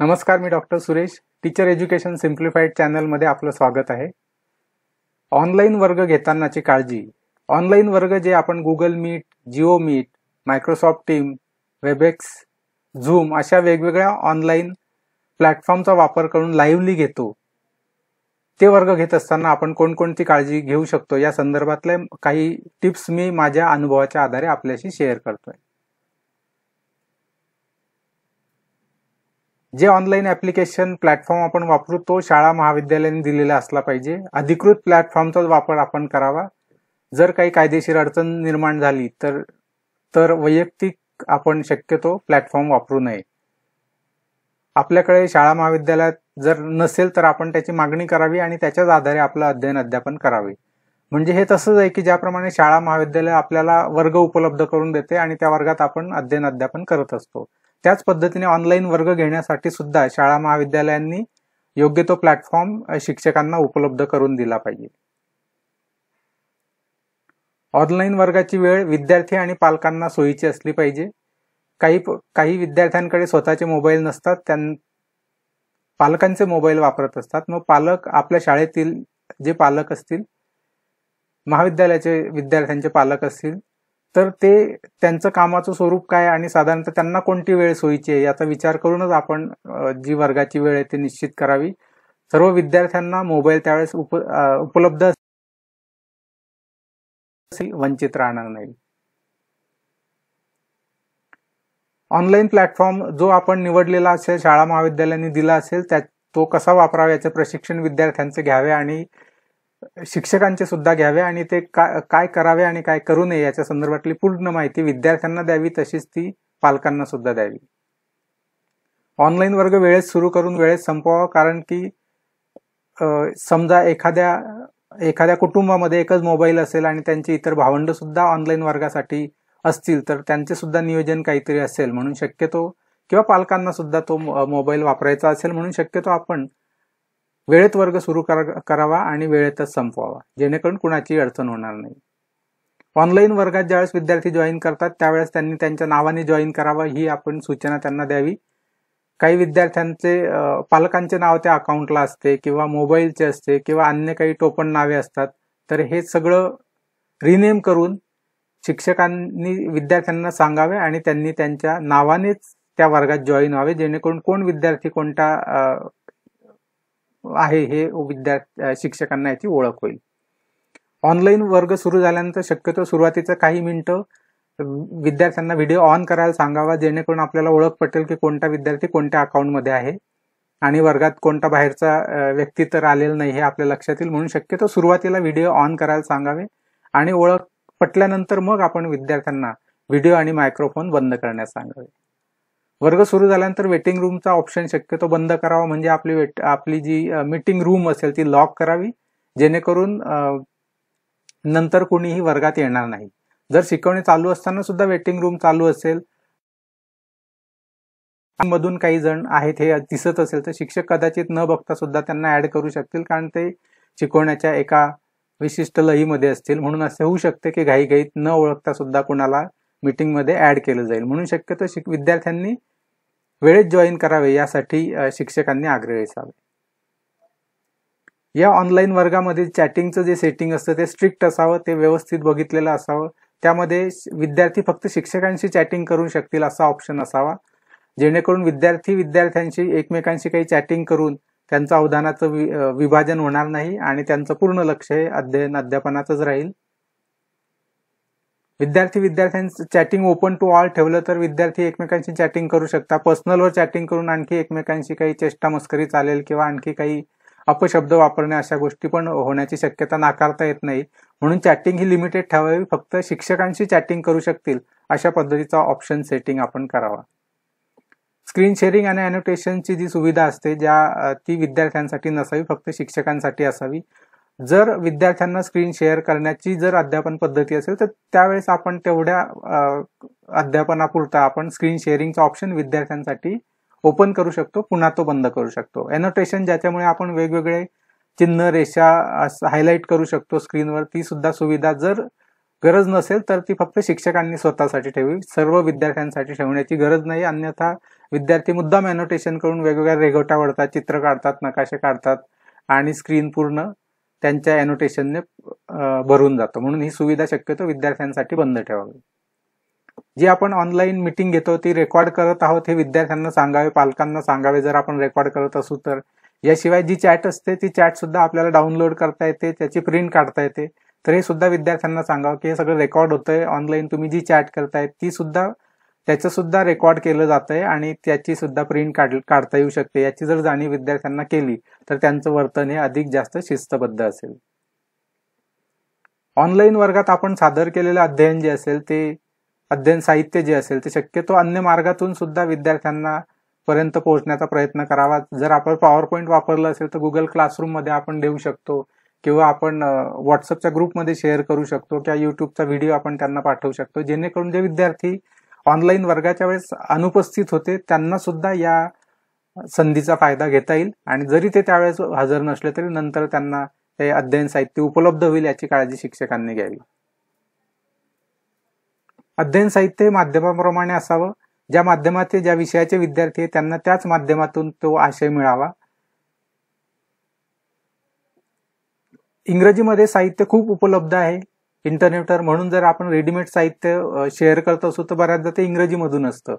नमस्कार मी doctor Suresh. Teacher education simplified चॅनलमध्ये आपलं स्वागत आहे. ऑनलाईन वर्ग घेतानाची काळजी. ऑनलाईन वर्ग जे आपण Google meet Jio meet Microsoft team Webex Zoom अशा वेगवेगळ्या ऑनलाईन प्लॅटफॉर्मचा वापर करून लाईव्हली घेतो ते वर्ग घेत असताना आपण कोणकोणती काळजी घेऊ शकतो या संदर्भातले काही टिप्स मी माझ्या अनुभवाच्या आधारे आपल्याशी शेअर करतोय. जे ऑनलाईन ऍप्लिकेशन प्लॅटफॉर्म आपण वापरू तो शाळा महाविद्यालयाने दिलेला असला पाहिजे. अधिकृत प्लॅटफॉर्मचा वापर आपण करावा. जर काही कायदेशीर अडचण निर्माण झाली तर तर वैयक्तिक आपण शक्यतो प्लॅटफॉर्म वापरू नये. आपल्याकडे शाळा महाविद्यालयात जर नसेल तर आपण त्याची मागणी करावी आणि त्याच्याच आधारे आपलं अध्ययन अध्यापन करावे. म्हणजे हे तसंच आहे की ज्याप्रमाणे शाळा महाविद्यालय आपल्याला वर्ग उपलब्ध करून देते आणि त्या वर्गात आपण अध्ययन अध्यापन करत असतो. त्याच पद्धतीने ऑनलाईन वर्ग घेण्यासाठी सुद्धा शाळा महाविद्यालयांनी योग्य तो प्लॅटफॉर्म शिक्षकांना उपलब्ध करून दिला पाहिजे. ऑनलाईन वर्गाची वेळ विद्यार्थी आणि पालकांना सोयीची असली पाहिजे. काही काही विद्यार्थ्यांकडे स्वतःचे मोबाईल नसतात त्यां पालकांचे मोबाईल वापरत असतात. मग पालक आपल्या शाळेतील जे पालक असतील महाविद्यालयाचे विद्यार्थ्यांचे पालक असतील तर ते त्यांचं कामाचं स्वरूप काय आणि साधारणतः त्यांना कोणती वेळ सोयीची आहे याचा विचार करूनच आपण जी वर्गाची वेळ आहे ती निश्चित करावी. सर्व विद्यार्थ्यांना मोबाईल त्यावेळेस उप उपलब्ध वंचित राहणार नाही. ऑनलाईन प्लॅटफॉर्म जो आपण निवडलेला असेल शाळा महाविद्यालयांनी दिला असेल त्या तो कसा वापरावा याचे प्रशिक्षण विद्यार्थ्यांचे घ्यावे आणि शिक्षकांचे सुद्धा घ्यावे आणि ते काय करावे आणि काय करू नये याच्या संदर्भातली पूर्ण माहिती विद्यार्थ्यांना द्यावी तशीच ती पालकांना सुद्धा द्यावी. ऑनलाईन वर्ग वेळेत सुरू करून वेळेत संपवावा कारण की समजा एखाद्या एखाद्या कुटुंबामध्ये एकच मोबाईल असेल आणि त्यांची इतर भावंड सुद्धा ऑनलाईन वर्गासाठी असतील तर त्यांचे सुद्धा नियोजन काहीतरी असेल म्हणून शक्यतो किंवा पालकांना सुद्धा तो मोबाईल वापरायचा असेल म्हणून शक्यतो आपण वेळेत वर्ग सुरू करावा आणि वेळेतच संपवावा. जेणेकरून कुणाची अडचण होणार नाही. ऑनलाईन वर्गात ज्यावेळेस विद्यार्थी जॉईन करतात त्यावेळेस त्यांनी त्यांच्या नावाने जॉईन करावं ही आपण सूचना त्यांना द्यावी. काही विद्यार्थ्यांचे पालकांचे नाव त्या अकाउंटला असते किंवा मोबाईलचे असते किंवा अन्य काही टोपण नावे असतात. तर हे सगळं रिनेम करून शिक्षकांनी विद्यार्थ्यांना सांगावे आणि त्यांनी त्यांच्या नावानेच त्या वर्गात जॉईन व्हावे जेणेकरून कोण विद्यार्थी कोणता आहे हे विद्यार्थी शिक्षकांना याची ओळख होईल. ऑनलाईन वर्ग सुरू झाल्यानंतर शक्यतो सुरुवातीचं काही मिनिटं विद्यार्थ्यांना व्हिडिओ ऑन करायला सांगावा जेणेकरून आपल्याला ओळख पटेल की कोणता विद्यार्थी कोणत्या अकाउंटमध्ये आहे आणि वर्गात कोणता बाहेरचा व्यक्ती तर आलेला नाही हे आपल्या लक्षात येईल. म्हणून शक्यतो सुरुवातीला व्हिडिओ ऑन करायला सांगावे आणि ओळख पटल्यानंतर मग आपण विद्यार्थ्यांना व्हिडिओ आणि मायक्रोफोन बंद करण्यास सांगावे. वर्ग सुरू झाल्यानंतर वेटिंग रूमचा ऑप्शन शक्यतो बंद करावा. म्हणजे आपली वेट आपली जी मीटिंग रूम असेल ती लॉक करावी. जेणेकरून नंतर कोणीही वर्गात येणार नाही. जर शिकवणे चालू असताना सुद्धा वेटिंग रूम चालू असेल मधून काही जण आहेत हे दिसत असेल तर शिक्षक कदाचित न बघता सुद्धा त्यांना ऍड करू शकतील कारण ते शिकवण्याच्या एका विशिष्ट लहीमध्ये असतील. म्हणून असे होऊ शकते की घाईघाईत न ओळखता सुद्धा कुणाला मीटिंगमध्ये ऍड केलं जाईल. म्हणून शक्यतो शिक विद्यार्थ्यांनी वेळेत जॉईन करावे यासाठी शिक्षकांनी आग्रह असावे. या ऑनलाईन वर्गामध्ये चॅटिंगचं जे सेटिंग असतं ते स्ट्रिक्ट असावं ते व्यवस्थित बघितलेलं असावं. त्यामध्ये विद्यार्थी फक्त शिक्षकांशी चॅटिंग करू शकतील असा ऑप्शन असावा. जेणेकरून विद्यार्थी विद्यार्थ्यांशी एकमेकांशी काही चॅटिंग करून त्यांचं अवधानाचं विभाजन होणार नाही आणि त्यांचं पूर्ण लक्ष हे अध्ययन अध्यापनाचंच राहील. विद्यार्थी विद्यार्थ्यांचं चॅटिंग ओपन टू ऑल ठेवलं तर विद्यार्थी एकमेकांशी चॅटिंग करू शकता पर्सनलवर चॅटिंग करून आणखी एकमेकांशी काही चेष्टा मस्करी चालेल किंवा आणखी काही अपशब्द वापरणे अशा गोष्टी पण होण्याची शक्यता नाकारता येत नाही. म्हणून चॅटिंग ही लिमिटेड ठेवावी. फक्त शिक्षकांशी चॅटिंग करू शकतील अशा पद्धतीचा ऑप्शन सेटिंग आपण करावा. स्क्रीन शेअरिंग आणि अॅनोटेशनची जी सुविधा असते ज्या ती विद्यार्थ्यांसाठी नसावी फक्त शिक्षकांसाठी असावी. जर विद्यार्थ्यांना स्क्रीन शेअर करण्याची जर अध्यापन पद्धती असेल तर त्यावेळेस आपण तेवढ्या अध्यापनापुरता आपण स्क्रीन शेअरिंगचा ऑप्शन विद्यार्थ्यांसाठी ओपन करू शकतो पुन्हा तो बंद करू शकतो. एनोटेशन ज्याच्यामुळे आपण वेगवेगळे चिन्ह रेषा हायलाईट करू शकतो स्क्रीनवर ती सुद्धा सुविधा जर गरज नसेल तर ती फक्त शिक्षकांनी स्वतःसाठी ठेवी सर्व विद्यार्थ्यांसाठी ठेवण्याची गरज नाही. अन्यथा विद्यार्थी मुद्दाम एनोटेशन करून वेगवेगळ्या रेगोटा वळतात चित्र काढतात नकाशे काढतात आणि स्क्रीन पूर्ण त्यांच्या अॅनोटेशनने भरून जातं. म्हणून ही सुविधा शक्यतो विद्यार्थ्यांसाठी बंद ठेवावी. जी आपण ऑनलाईन मिटिंग घेतो ती रेकॉर्ड करत आहोत हे विद्यार्थ्यांना सांगावे पालकांना सांगावे. जर आपण रेकॉर्ड करत असू तर. याशिवाय जी चॅट असते ती चॅट सुद्धा आपल्याला डाउनलोड करता येते त्याची प्रिंट काढता येते. तर हे सुद्धा विद्यार्थ्यांना सांगावं की हे सगळं रेकॉर्ड होतंय. ऑनलाईन तुम्ही जी चॅट करताय ती सुद्धा त्याचं सुद्धा रेकॉर्ड केलं जात आहे आणि त्याची सुद्धा प्रिंट काढ काढता येऊ शकते. याची जर जाणीव विद्यार्थ्यांना केली तर त्यांचं वर्तन हे अधिक जास्त शिस्तबद्ध असेल. ऑनलाईन वर्गात आपण सादर केलेलं अध्ययन जे असेल ते अध्ययन साहित्य जे असेल ते शक्यतो अन्य मार्गातून सुद्धा विद्यार्थ्यांना पर्यंत पोहोचण्याचा प्रयत्न करावा. जर आपण पॉवर पॉईंट वापरलं असेल तर गुगल क्लासरूममध्ये आपण देऊ शकतो किंवा आपण व्हॉट्सअपच्या ग्रुपमध्ये शेअर करू शकतो किंवा युट्यूबचा व्हिडिओ आपण त्यांना पाठवू शकतो. जेणेकरून जे विद्यार्थी ऑनलाईन वर्गाच्या वेळेस अनुपस्थित होते त्यांना सुद्धा या संधीचा फायदा घेता येईल. आणि जरी ते त्यावेळेस हजर नसले तरी नंतर त्यांना हे अध्ययन साहित्य उपलब्ध होईल याची काळजी शिक्षकांनी घ्यावी. अध्ययन साहित्य हे माध्यमाप्रमाणे असावं. ज्या माध्यमाचे ज्या विषयाचे विद्यार्थी आहेत त्यांना त्याच माध्यमातून तो आशय मिळावा. इंग्रजीमध्ये साहित्य खूप उपलब्ध आहे. इंटरनेटवर म्हणून जर आपण रेडीमेड साहित्य शेअर करत असू तर बऱ्याचदा ते इंग्रजीमधून असतं.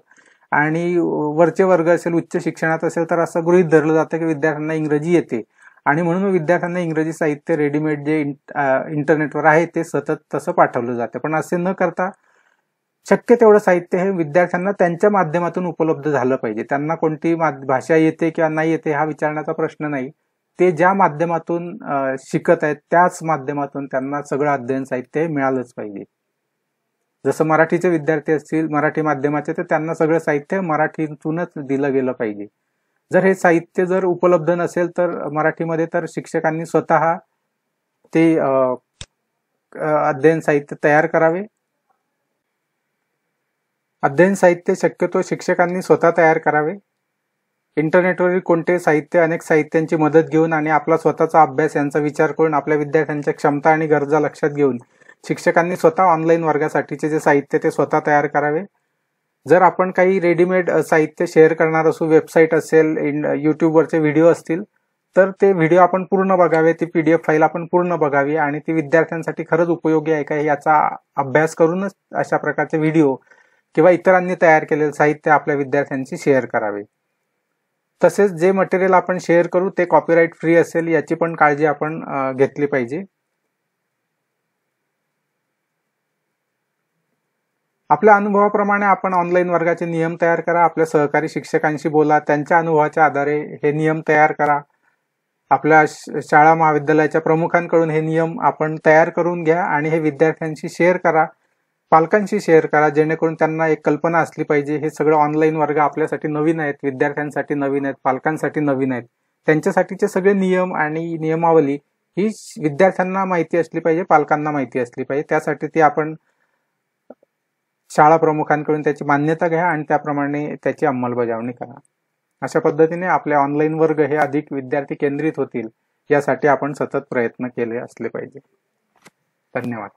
आणि वरचे वर्ग असेल उच्च शिक्षणात असेल तर असं गृहित धरलं जातं की विद्यार्थ्यांना इंग्रजी येते. आणि म्हणून विद्यार्थ्यांना इंग्रजी साहित्य रेडीमेड जे इंटरनेटवर आहे ते सतत तसं पाठवलं जातं. पण असे न करता शक्य तेवढं साहित्य हे विद्यार्थ्यांना त्यांच्या माध्यमातून उपलब्ध झालं पाहिजे. त्यांना कोणती भाषा येते किंवा नाही येते हा विचारण्याचा प्रश्न नाही. ते ज्या माध्यमातून शिकत आहेत त्याच माध्यमातून त्यांना सगळं अध्ययन साहित्य मिळालंच पाहिजे. जसं मराठीचे विद्यार्थी असतील मराठी माध्यमाचे तर त्यांना सगळं साहित्य मराठीतूनच दिलं गेलं पाहिजे. जर हे साहित्य जर उपलब्ध नसेल तर मराठीमध्ये तर शिक्षकांनी स्वतः ते अध्ययन साहित्य तयार करावे. अध्ययन साहित्य शक्यतो शिक्षकांनी स्वतः तयार करावे. इंटरनेटवरील कोणते साहित्य अनेक साहित्यांची मदत घेऊन आणि आपला स्वतःचा अभ्यास यांचा विचार करून आपल्या विद्यार्थ्यांच्या क्षमता आणि गरजा लक्षात घेऊन शिक्षकांनी स्वतः ऑनलाईन वर्गासाठीचे जे साहित्य ते स्वतः तयार करावे? जर आपण काही रेडीमेड साहित्य शेअर करणार असू वेबसाईट असेल युट्यूबवरचे व्हिडिओ असतील तर ते व्हिडिओ आपण पूर्ण बघावे ती पी डी एफ फाईल आपण पूर्ण बघावी आणि ती विद्यार्थ्यांसाठी खरंच उपयोगी आहे का याचा अभ्यास करूनच अशा प्रकारचे व्हिडिओ किंवा इतरांनी तयार केलेले साहित्य आपल्या विद्यार्थ्यांशी शेअर करावे. तसेच जे मटेरियल आपण शेअर करू ते कॉपीराईट फ्री असेल याची पण काळजी आपण घेतली पाहिजे. आपल्या अनुभवाप्रमाणे आपण ऑनलाईन वर्गाचे नियम तयार करा आपल्या सहकारी शिक्षकांशी बोला त्यांच्या अनुभवाच्या आधारे हे नियम तयार करा. आपल्या शाळा महाविद्यालयाच्या प्रमुखांकडून हे नियम आपण तयार करून घ्या आणि हे विद्यार्थ्यांशी शेअर करा. पालकांशी शेअर करा जेणेकरून त्यांना एक कल्पना असली पाहिजे. हे सगळं ऑनलाईन वर्ग आपल्यासाठी नवीन आहेत विद्यार्थ्यांसाठी नवीन आहेत पालकांसाठी नवीन आहेत. त्यांच्यासाठीचे सगळे नियम आणि नियमावली ही विद्यार्थ्यांना माहिती असली पाहिजे पालकांना माहिती असली पाहिजे. त्यासाठी ती आपण शाळा प्रमुखांकडून त्याची मान्यता घ्या आणि त्याप्रमाणे त्याची अंमलबजावणी करा. अशा पद्धतीने आपले ऑनलाईन वर्ग हे अधिक विद्यार्थी केंद्रित होतील यासाठी आपण सतत प्रयत्न केले असले पाहिजे. धन्यवाद.